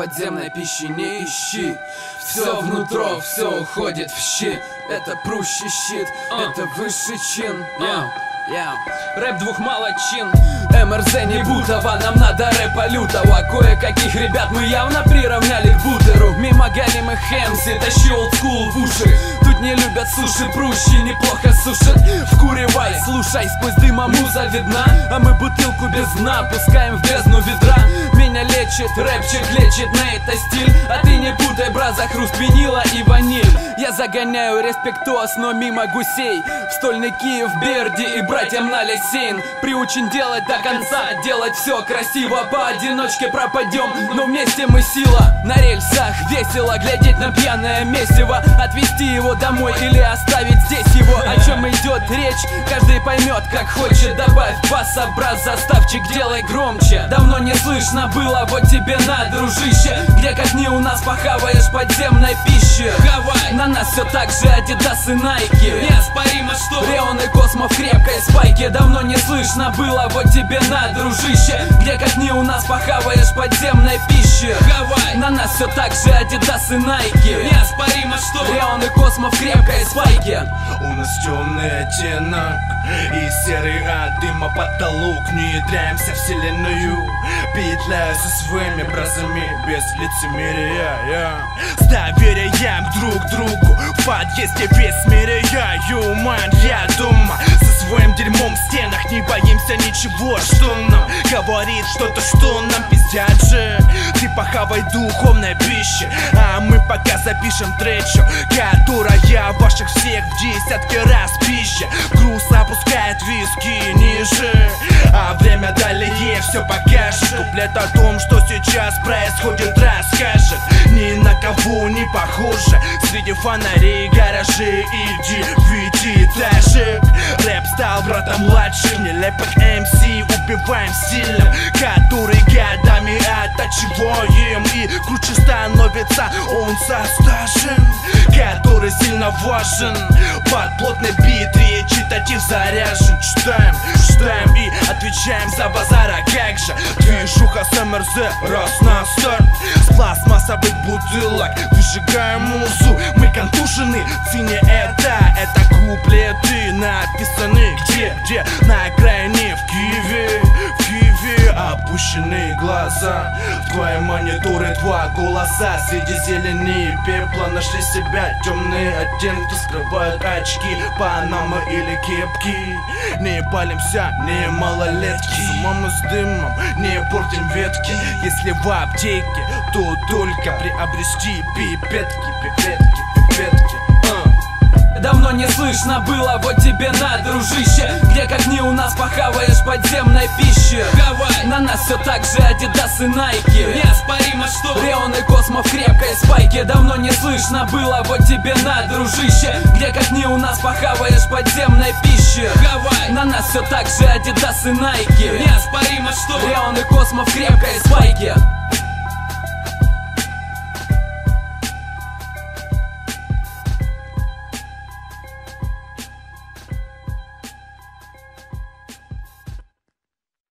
подземной пищи не ищи. Все внутро, все уходит в щит. Это прущий щит, это высший чин. Yeah. Yeah. Рэп двух молочин. МРЗ не Бутова, нам надо рэпа лютого. Кое-каких ребят мы явно приравняли к бутеру. Мимо галимых хэмси, тащи олдскул в уши. Тут не любят суши, прущи неплохо сушат Вкуривай, слушай, сквозь дыма муза видна. А мы бутылку без дна пускаем в бездну ведра лечит, рэпчик лечит на это стиль. А ты не путай, бра, за хруст винила и ваниль. Я загоняю респектос, но мимо гусей. В стольный Киев, Берди и братьям на Лесейн Приучен делать до конца, делать все красиво. Поодиночке пропадем, но вместе мы сила. На рельсах весело глядеть на пьяное месиво. Отвезти его домой или оставить здесь его? О чем идет речь, поймет как хочет Добавь баса, брат, заставчик, делай громче. Давно не слышно было, вот тебе на, дружище. Где как не у нас похаваешь подземной пищи. Гавай, на нас все так же Адидас и Найки Неоспоримо что Реон и Космо в крепкой спайке. Давно не слышно было, вот тебе на, дружище. Где как не у нас похаваешь подземной пищи Гавай, на нас все так же Адидас и Найки. Неоспоримо что Реон и Космо в крепкой спайке У нас темный оттенок и серый от дыма потолок Не ядряемся в вселенную. Петляя со своими бразами без лицемерия yeah. С доверием друг другу. В подъезде весь смиряю Man, я дома. Со своим дерьмом в стенах Не боимся ничего, что нам Говорит что-то, что нам пиздят же похавай духовной пищи А мы пока запишем тречу Которая ваших всех в десятки раз пища Груз опускает виски ниже А время далее все покажет. Куплет о том, что сейчас происходит, расскажет. Ни на кого не похоже. Среди фонарей, гаражей и девятиэтажек Рэп стал братом младшим. Нелепых МС убиваем стилем Который становится он со стажем Который сильно важен. Под плотный бит речитатив заряжен. Читаем, читаем и отвечаем за базара. Как же? Движуха с МРЗ раз на старт. С пластмассовых бутылок выжигаем музу. Мы контужены, цене это Это куплеты написаны. Где, где? На окраине в Киеве Опущенные глаза. В твои мониторы два голоса. Среди зелени и пепла нашли себя. Темные оттенки скрывают очки. Панамы или кепки. Не палимся, не малолетки. С умом с дымом не портим ветки. Если в аптеке, то только приобрести пипетки Пипетки, пипетки не слышно было, вот тебе на, дружище. Где как не у нас похаваешь подземной пищи. Гавай, на нас все так же Адидас и Найки Неоспоримо что? Реон и Космо в крепкой спайке. Давно не слышно было, вот тебе на, дружище. Где как не у нас похаваешь подземной пищи. Гавай, на нас все так же Адидас и Найки Неоспоримо что? Реон и Космо в крепкой